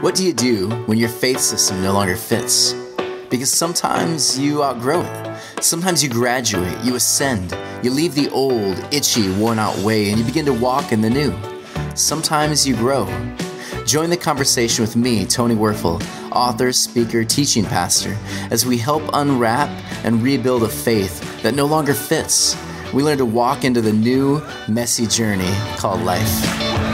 What do you do when your faith system no longer fits? Because sometimes you outgrow it. Sometimes you graduate, you ascend, you leave the old, itchy, worn out way, and you begin to walk in the new. Sometimes you grow. Join the conversation with me, Tony Wuerfel, author, speaker, teaching pastor, as we help unwrap and rebuild a faith that no longer fits. We learn to walk into the new, messy journey called life.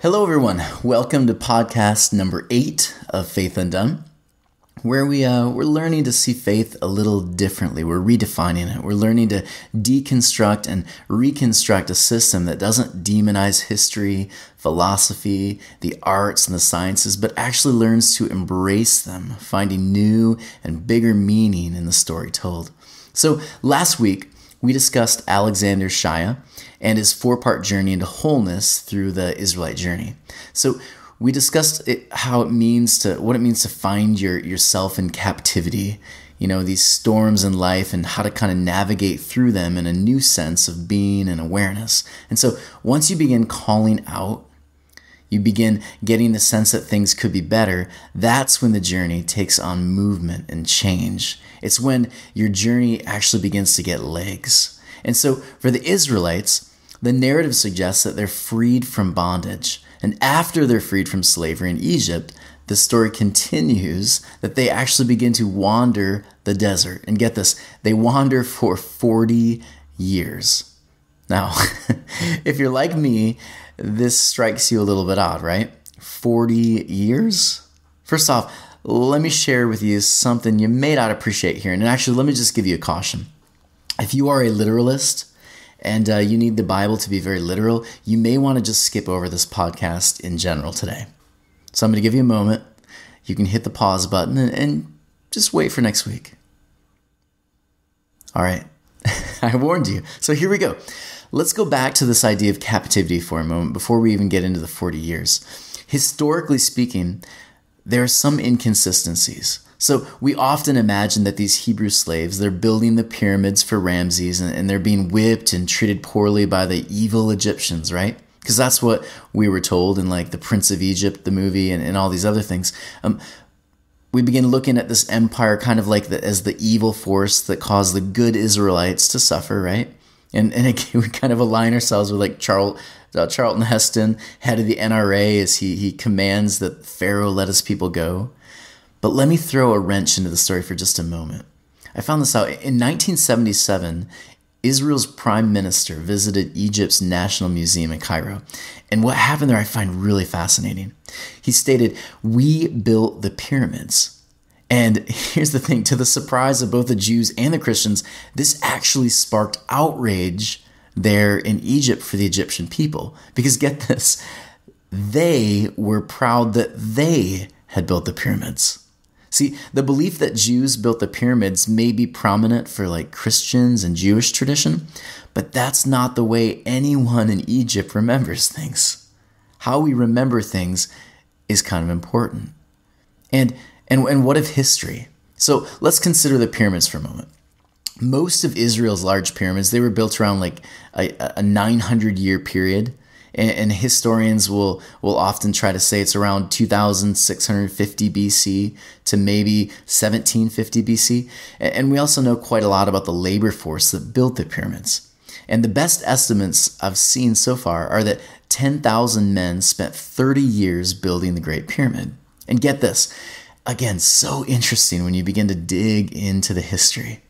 Hello, everyone. Welcome to podcast number eight of Faith Undone, where we uh, we're learning to see faith a little differently. We're redefining it. We're learning to deconstruct and reconstruct a system that doesn't demonize history, philosophy, the arts, and the sciences, but actually learns to embrace them, finding new and bigger meaning in the story told. So last week we discussed Alexander Shaia and his four part journey into wholeness through the Israelite journey. So, we discussed it, how it means to what it means to find your yourself in captivity you know these storms in life and how to kind of navigate through them in a new sense of being and awareness and so once you begin calling out you begin getting the sense that things could be better that's when the journey takes on movement and change it's when your journey actually begins to get legs and so for the israelites the narrative suggests that they're freed from bondage. And after they're freed from slavery in Egypt, the story continues that they actually begin to wander the desert. And get this, they wander for 40 years. Now, if you're like me, this strikes you a little bit odd, right? 40 years? First off, let me share with you something you may not appreciate here. And actually, let me just give you a caution. If you are a literalist, and uh, you need the Bible to be very literal, you may want to just skip over this podcast in general today. So I'm going to give you a moment. You can hit the pause button and, and just wait for next week. All right, I warned you. So here we go. Let's go back to this idea of captivity for a moment before we even get into the 40 years. Historically speaking, there are some inconsistencies. So we often imagine that these Hebrew slaves, they're building the pyramids for Ramses and, and they're being whipped and treated poorly by the evil Egyptians, right? Because that's what we were told in like The Prince of Egypt, the movie, and, and all these other things. Um, we begin looking at this empire kind of like the, as the evil force that caused the good Israelites to suffer, right? And, and again, we kind of align ourselves with like Charles, uh, Charlton Heston, head of the NRA, as he, he commands that Pharaoh let his people go. But let me throw a wrench into the story for just a moment. I found this out in 1977. Israel's prime minister visited Egypt's National Museum in Cairo. And what happened there I find really fascinating. He stated, We built the pyramids. And here's the thing to the surprise of both the Jews and the Christians, this actually sparked outrage there in Egypt for the Egyptian people. Because get this, they were proud that they had built the pyramids. See, the belief that Jews built the pyramids may be prominent for like Christians and Jewish tradition, but that's not the way anyone in Egypt remembers things. How we remember things is kind of important. And and and what of history? So, let's consider the pyramids for a moment. Most of Israel's large pyramids, they were built around like a, a 900 year period and, and historians will will often try to say it's around 2650 BC to maybe 1750 BC. And we also know quite a lot about the labor force that built the pyramids. And the best estimates I've seen so far are that 10,000 men spent 30 years building the Great Pyramid. And get this, again, so interesting when you begin to dig into the history.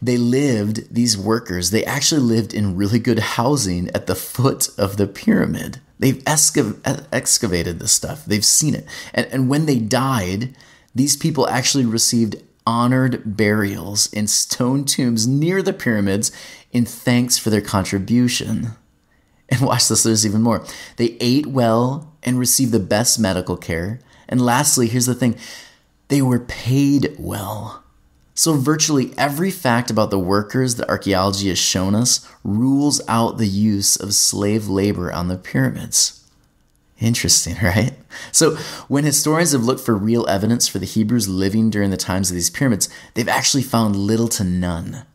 They lived, these workers, they actually lived in really good housing at the foot of the pyramid. They've excavated this stuff, they've seen it. And, and when they died, these people actually received honored burials in stone tombs near the pyramids in thanks for their contribution. And watch this, there's even more. They ate well and received the best medical care. And lastly, here's the thing they were paid well. So, virtually every fact about the workers that archaeology has shown us rules out the use of slave labor on the pyramids. Interesting, right? So, when historians have looked for real evidence for the Hebrews living during the times of these pyramids, they've actually found little to none.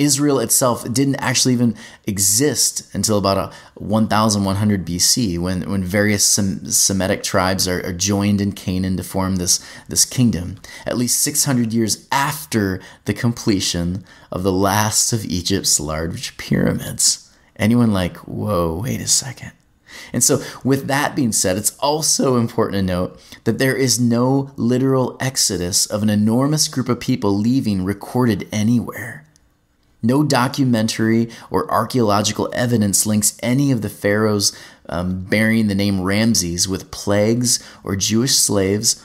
Israel itself didn't actually even exist until about uh, a 1100 BC when, when various Sem- Semitic tribes are, are, joined in Canaan to form this, this kingdom. At least 600 years after the completion of the last of Egypt's large pyramids. Anyone like, whoa, wait a second. And so, with that being said, it's also important to note that there is no literal exodus of an enormous group of people leaving recorded anywhere. No documentary or archaeological evidence links any of the pharaohs um, bearing the name Ramses with plagues or Jewish slaves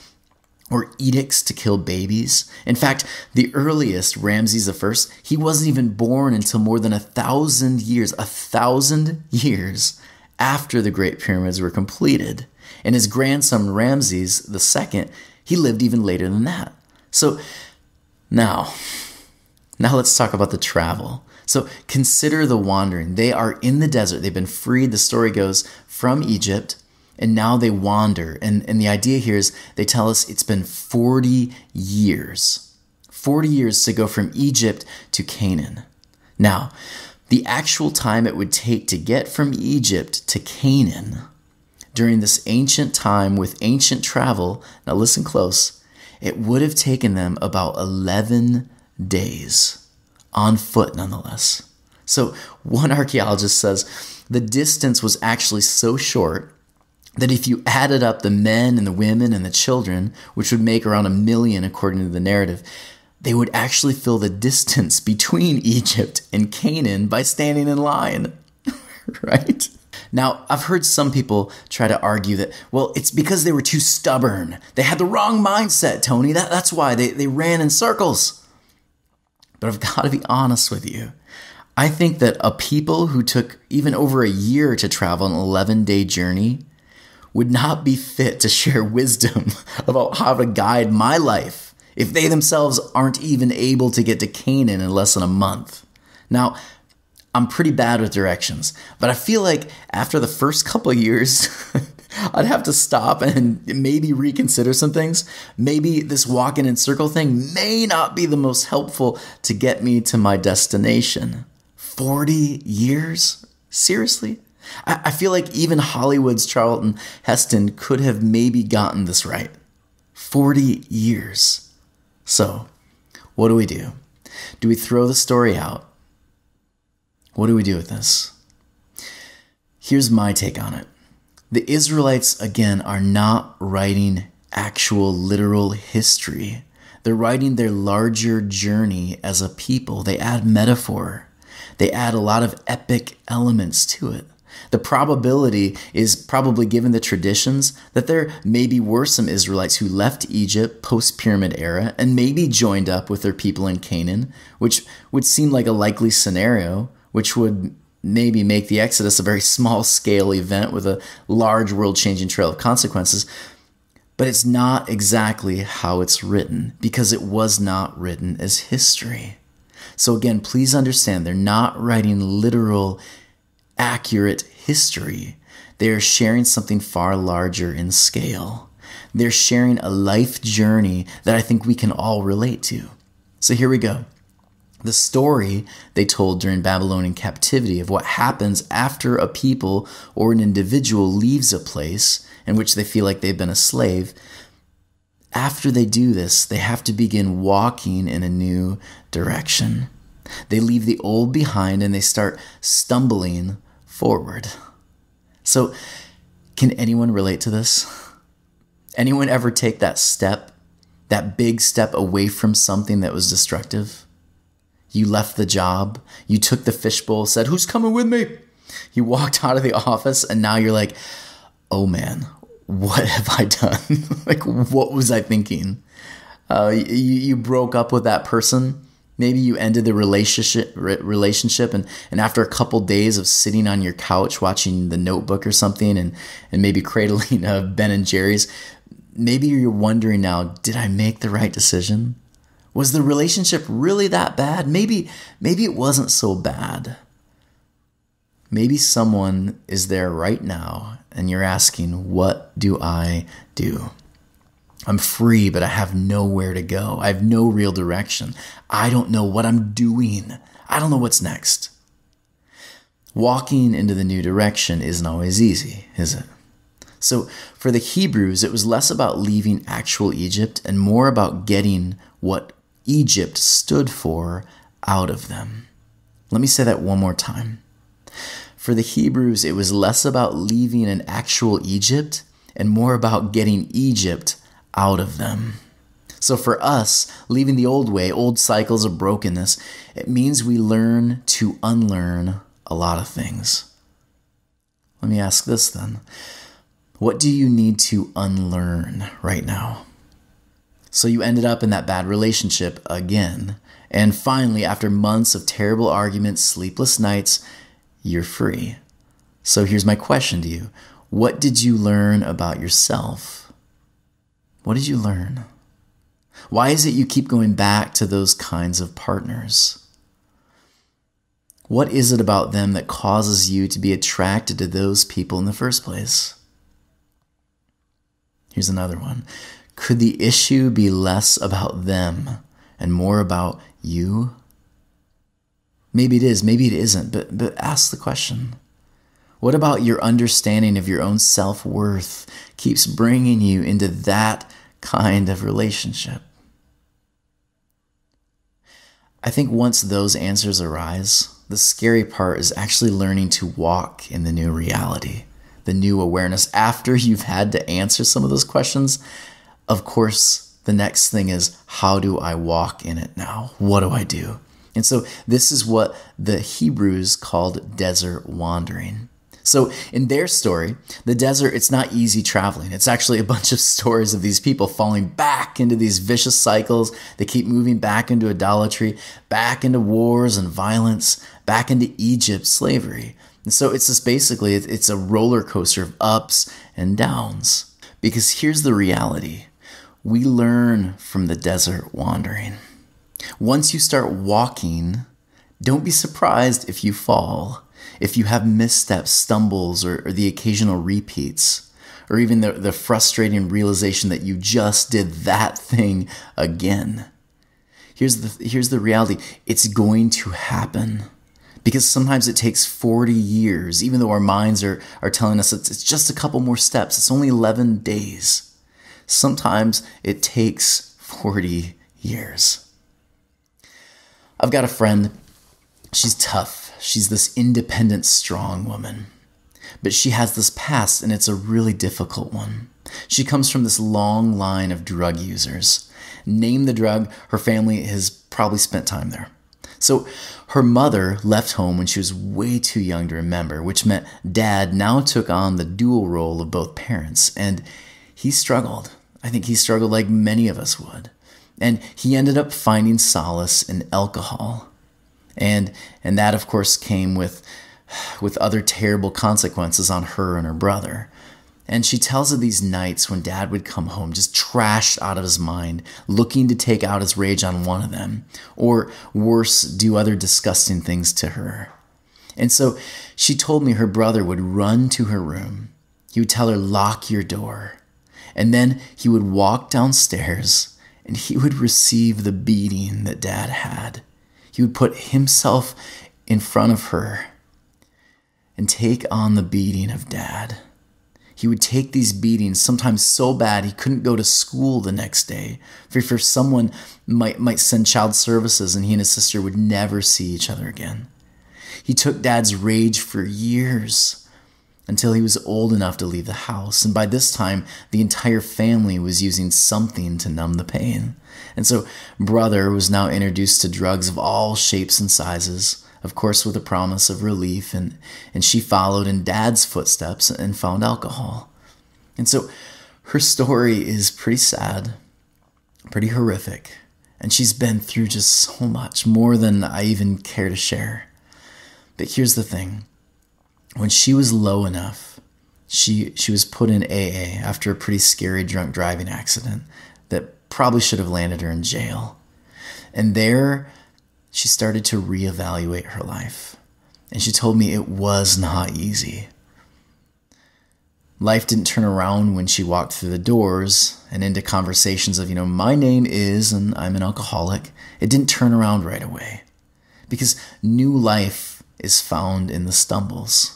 or edicts to kill babies. In fact, the earliest, Ramses I, he wasn't even born until more than a thousand years, a thousand years after the Great Pyramids were completed. And his grandson, Ramses II, he lived even later than that. So now, now let's talk about the travel. So consider the wandering. They are in the desert. They've been freed, the story goes, from Egypt, and now they wander. And, and the idea here is they tell us it's been 40 years. 40 years to go from Egypt to Canaan. Now, the actual time it would take to get from Egypt to Canaan during this ancient time with ancient travel, now listen close, it would have taken them about 11 days on foot, nonetheless. So, one archaeologist says the distance was actually so short that if you added up the men and the women and the children, which would make around a million according to the narrative, they would actually fill the distance between Egypt and Canaan by standing in line. right? Now, I've heard some people try to argue that, well, it's because they were too stubborn. They had the wrong mindset, Tony. That, that's why they, they ran in circles. But I've got to be honest with you. I think that a people who took even over a year to travel an 11 day journey would not be fit to share wisdom about how to guide my life if they themselves aren't even able to get to Canaan in less than a month. Now, I'm pretty bad with directions, but I feel like after the first couple years, I'd have to stop and maybe reconsider some things. Maybe this walking in circle thing may not be the most helpful to get me to my destination. 40 years? Seriously? I, I feel like even Hollywood's Charlton Heston could have maybe gotten this right. 40 years. So, what do we do? Do we throw the story out? What do we do with this? Here's my take on it. The Israelites, again, are not writing actual literal history. They're writing their larger journey as a people. They add metaphor, they add a lot of epic elements to it. The probability is probably given the traditions that there maybe were some Israelites who left Egypt post pyramid era and maybe joined up with their people in Canaan, which would seem like a likely scenario, which would maybe make the Exodus a very small scale event with a large world changing trail of consequences. But it's not exactly how it's written because it was not written as history. So, again, please understand they're not writing literal, accurate history. They're sharing something far larger in scale. They're sharing a life journey that I think we can all relate to. So, here we go the story they told during Babylonian captivity of what happens after a people or an individual leaves a place in which they feel like they've been a slave. After they do this, they have to begin walking in a new direction. They leave the old behind and they start stumbling forward. So, can anyone relate to this? Anyone ever take that step, that big step away from something that was destructive? You left the job. You took the fishbowl, said, Who's coming with me? You walked out of the office, and now you're like, Oh man, what have I done? like, what was I thinking? Uh, you, you broke up with that person. Maybe you ended the relationship, relationship, and, and after a couple days of sitting on your couch watching The Notebook or something, and and maybe cradling uh, Ben and Jerry's, maybe you're wondering now, did I make the right decision? Was the relationship really that bad? Maybe maybe it wasn't so bad. Maybe someone is there right now and you're asking, "What do I do?" I'm free, but I have nowhere to go. I have no real direction. I don't know what I'm doing. I don't know what's next. Walking into the new direction isn't always easy, is it? So, for the Hebrews, it was less about leaving actual Egypt and more about getting what Egypt stood for out of them. Let me say that one more time. For the Hebrews, it was less about leaving an actual Egypt and more about getting Egypt out of them. So for us, leaving the old way, old cycles of brokenness, it means we learn to unlearn a lot of things. Let me ask this then. What do you need to unlearn right now? So you ended up in that bad relationship again. And finally, after months of terrible arguments, sleepless nights, you're free. So here's my question to you What did you learn about yourself? What did you learn? Why is it you keep going back to those kinds of partners? What is it about them that causes you to be attracted to those people in the first place? Here's another one. Could the issue be less about them and more about you? Maybe it is, maybe it isn't, but, but ask the question. What about your understanding of your own self worth keeps bringing you into that kind of relationship? I think once those answers arise, the scary part is actually learning to walk in the new reality, the new awareness. After you've had to answer some of those questions, of course, the next thing is how do I walk in it now? What do I do? And so this is what the Hebrews called desert wandering. So in their story, the desert, it's not easy traveling. It's actually a bunch of stories of these people falling back into these vicious cycles. They keep moving back into idolatry, back into wars and violence, back into Egypt, slavery. And so it's just basically, it's a roller coaster of ups and downs. Because here's the reality. We learn from the desert wandering. Once you start walking, don't be surprised if you fall, if you have missteps, stumbles, or, or the occasional repeats, or even the, the frustrating realization that you just did that thing again. Here's the, here's the reality it's going to happen because sometimes it takes 40 years, even though our minds are, are telling us it's, it's just a couple more steps, it's only 11 days. Sometimes it takes 40 years. I've got a friend. She's tough. She's this independent, strong woman. But she has this past, and it's a really difficult one. She comes from this long line of drug users. Name the drug, her family has probably spent time there. So her mother left home when she was way too young to remember, which meant dad now took on the dual role of both parents, and he struggled. I think he struggled like many of us would. And he ended up finding solace in alcohol. And and that of course came with with other terrible consequences on her and her brother. And she tells of these nights when dad would come home just trashed out of his mind looking to take out his rage on one of them or worse do other disgusting things to her. And so she told me her brother would run to her room. He would tell her lock your door and then he would walk downstairs and he would receive the beating that dad had. He would put himself in front of her and take on the beating of dad. He would take these beatings, sometimes so bad he couldn't go to school the next day. For, for someone might, might send child services and he and his sister would never see each other again. He took dad's rage for years until he was old enough to leave the house. And by this time, the entire family was using something to numb the pain. And so, brother was now introduced to drugs of all shapes and sizes, of course, with a promise of relief. And, and she followed in dad's footsteps and found alcohol. And so, her story is pretty sad, pretty horrific. And she's been through just so much, more than I even care to share. But here's the thing when she was low enough, she she was put in AA after a pretty scary drunk driving accident that probably should have landed her in jail. And there she started to reevaluate her life. And she told me it was not easy. Life didn't turn around when she walked through the doors and into conversations of, you know, my name is and I'm an alcoholic. It didn't turn around right away. because new life is found in the stumbles.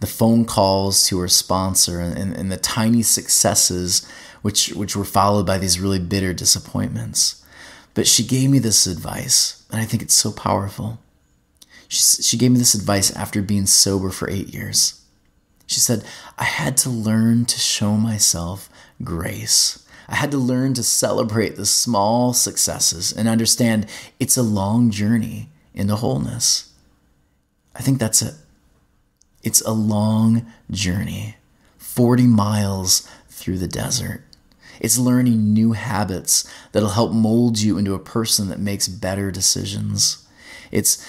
The phone calls to her sponsor and, and, and the tiny successes, which, which were followed by these really bitter disappointments. But she gave me this advice, and I think it's so powerful. She, she gave me this advice after being sober for eight years. She said, I had to learn to show myself grace. I had to learn to celebrate the small successes and understand it's a long journey into wholeness. I think that's it. It's a long journey, 40 miles through the desert. It's learning new habits that'll help mold you into a person that makes better decisions. It's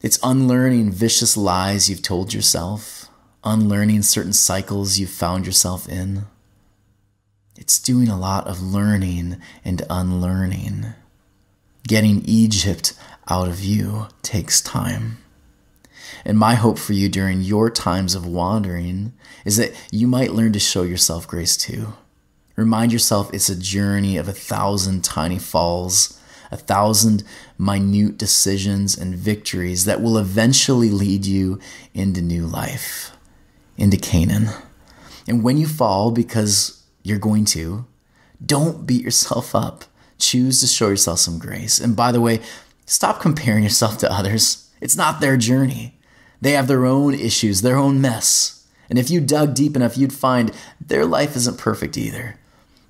it's unlearning vicious lies you've told yourself, unlearning certain cycles you've found yourself in. It's doing a lot of learning and unlearning. Getting Egypt out of you takes time. And my hope for you during your times of wandering is that you might learn to show yourself grace too. Remind yourself it's a journey of a thousand tiny falls, a thousand minute decisions and victories that will eventually lead you into new life, into Canaan. And when you fall, because you're going to, don't beat yourself up. Choose to show yourself some grace. And by the way, stop comparing yourself to others. It's not their journey. They have their own issues, their own mess. And if you dug deep enough, you'd find their life isn't perfect either.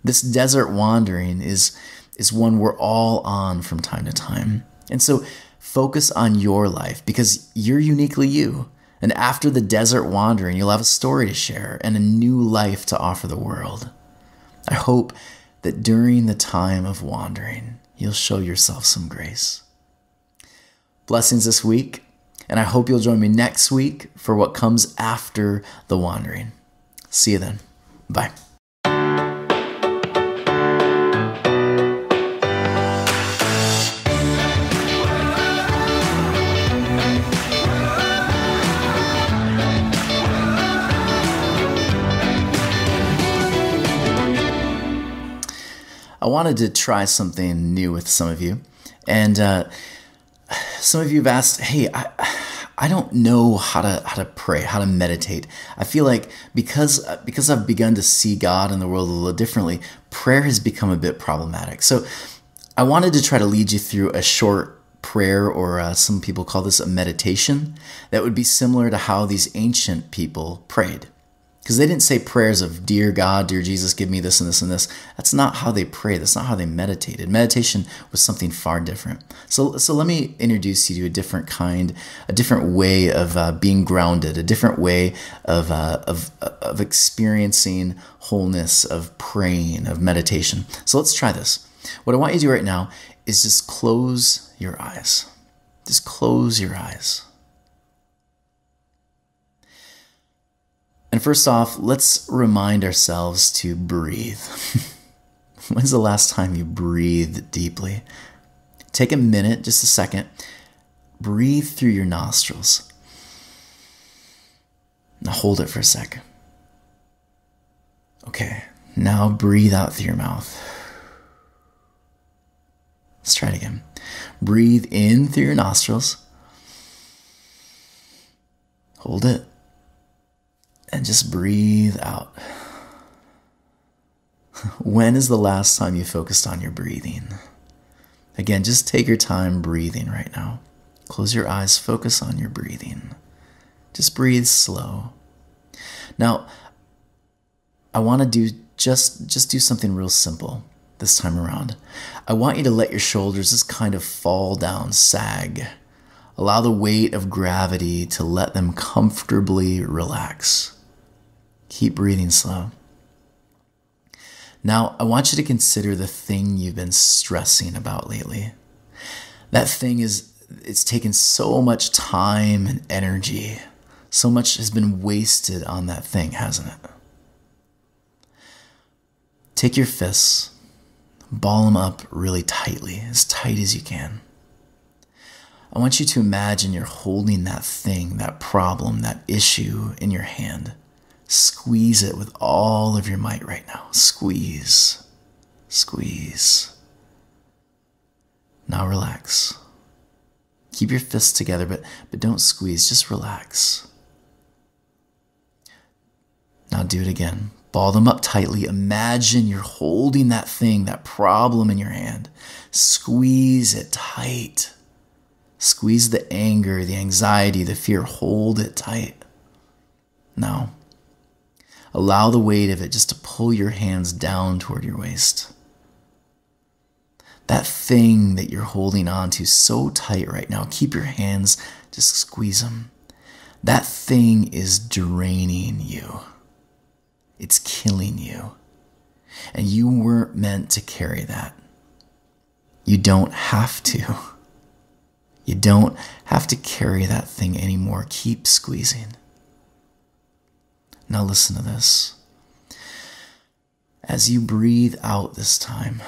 This desert wandering is, is one we're all on from time to time. And so focus on your life because you're uniquely you. And after the desert wandering, you'll have a story to share and a new life to offer the world. I hope that during the time of wandering, you'll show yourself some grace. Blessings this week, and I hope you'll join me next week for what comes after the wandering. See you then. Bye. I wanted to try something new with some of you. And uh, some of you have asked, hey, I, I don't know how to how to pray, how to meditate. I feel like because because I've begun to see God in the world a little differently, prayer has become a bit problematic. So I wanted to try to lead you through a short prayer, or uh, some people call this a meditation, that would be similar to how these ancient people prayed because they didn't say prayers of dear god dear jesus give me this and this and this. That's not how they prayed. That's not how they meditated. Meditation was something far different. So so let me introduce you to a different kind a different way of uh, being grounded a different way of, uh, of of experiencing wholeness of praying of meditation. So let's try this. What i want you to do right now is just close your eyes. Just close your eyes And first off, let's remind ourselves to breathe. When's the last time you breathed deeply? Take a minute, just a second. Breathe through your nostrils. Now hold it for a second. Okay, now breathe out through your mouth. Let's try it again. Breathe in through your nostrils. Hold it and just breathe out. When is the last time you focused on your breathing? Again, just take your time breathing right now. Close your eyes, focus on your breathing. Just breathe slow. Now, I want to do just just do something real simple this time around. I want you to let your shoulders just kind of fall down, sag. Allow the weight of gravity to let them comfortably relax. Keep breathing slow. Now, I want you to consider the thing you've been stressing about lately. That thing is, it's taken so much time and energy. So much has been wasted on that thing, hasn't it? Take your fists, ball them up really tightly, as tight as you can. I want you to imagine you're holding that thing, that problem, that issue in your hand. Squeeze it with all of your might right now. Squeeze. Squeeze. Now relax. Keep your fists together, but, but don't squeeze. Just relax. Now do it again. Ball them up tightly. Imagine you're holding that thing, that problem in your hand. Squeeze it tight. Squeeze the anger, the anxiety, the fear. Hold it tight. Now, allow the weight of it just to pull your hands down toward your waist. That thing that you're holding on to so tight right now, keep your hands, just squeeze them. That thing is draining you. It's killing you. And you weren't meant to carry that. You don't have to. You don't have to carry that thing anymore. Keep squeezing. Now, listen to this. As you breathe out this time,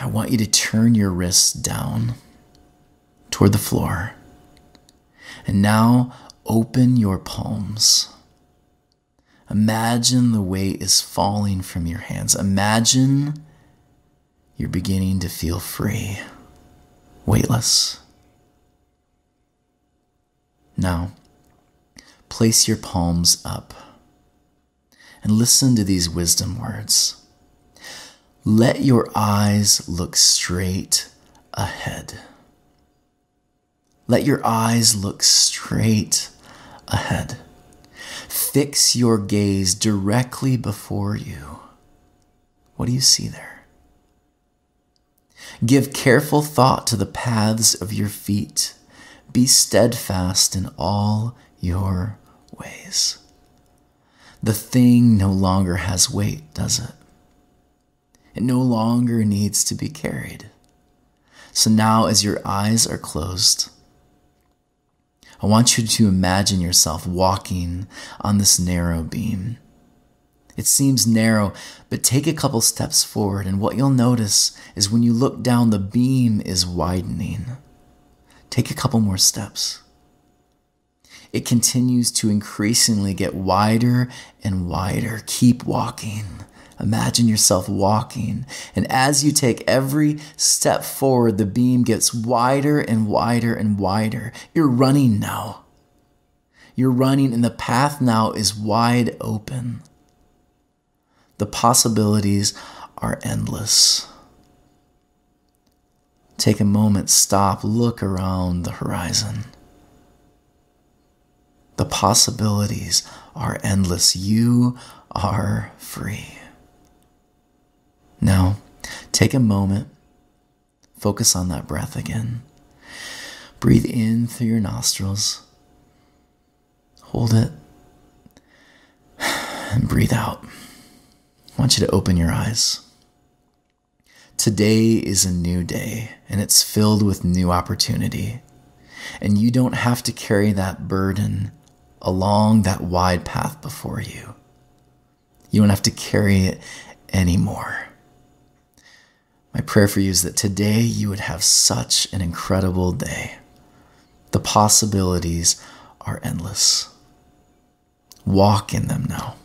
I want you to turn your wrists down toward the floor. And now open your palms. Imagine the weight is falling from your hands. Imagine you're beginning to feel free, weightless. Now, place your palms up and listen to these wisdom words. Let your eyes look straight ahead. Let your eyes look straight ahead. Fix your gaze directly before you. What do you see there? Give careful thought to the paths of your feet. Be steadfast in all your ways. The thing no longer has weight, does it? It no longer needs to be carried. So now, as your eyes are closed, I want you to imagine yourself walking on this narrow beam. It seems narrow, but take a couple steps forward, and what you'll notice is when you look down, the beam is widening. Take a couple more steps. It continues to increasingly get wider and wider. Keep walking. Imagine yourself walking. And as you take every step forward, the beam gets wider and wider and wider. You're running now. You're running, and the path now is wide open. The possibilities are endless. Take a moment, stop, look around the horizon. The possibilities are endless. You are free. Now, take a moment, focus on that breath again. Breathe in through your nostrils, hold it, and breathe out. I want you to open your eyes. Today is a new day, and it's filled with new opportunity. And you don't have to carry that burden along that wide path before you. You don't have to carry it anymore. My prayer for you is that today you would have such an incredible day. The possibilities are endless. Walk in them now.